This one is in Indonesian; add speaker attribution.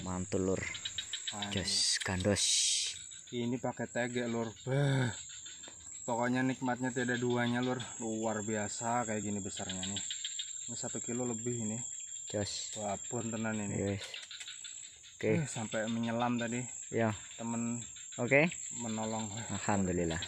Speaker 1: mantul lur.
Speaker 2: Kandos.
Speaker 1: jos gandos.
Speaker 2: Ini pakai tege lur. Bah pokoknya nikmatnya tidak duanya lur. Luar biasa kayak gini besarnya nih. Ini satu kilo lebih ini.
Speaker 1: Jos.
Speaker 2: Wapun tenan ini.
Speaker 1: Yes oke.
Speaker 2: Eh, sampai menyelam tadi.
Speaker 1: Ya.
Speaker 2: Temen
Speaker 1: oke.
Speaker 2: menolong.
Speaker 1: Alhamdulillah.